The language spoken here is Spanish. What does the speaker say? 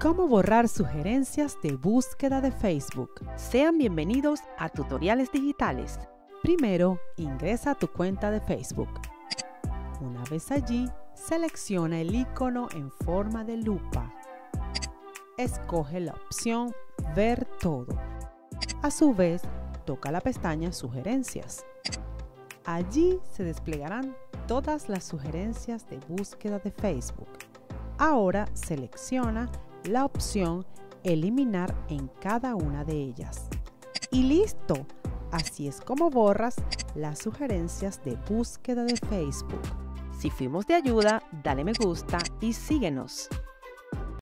cómo borrar sugerencias de búsqueda de Facebook. Sean bienvenidos a Tutoriales Digitales. Primero, ingresa a tu cuenta de Facebook. Una vez allí, selecciona el icono en forma de lupa. Escoge la opción Ver todo. A su vez, toca la pestaña Sugerencias. Allí se desplegarán todas las sugerencias de búsqueda de Facebook. Ahora selecciona la opción Eliminar en cada una de ellas. Y listo, así es como borras las sugerencias de búsqueda de Facebook. Si fuimos de ayuda, dale me gusta y síguenos.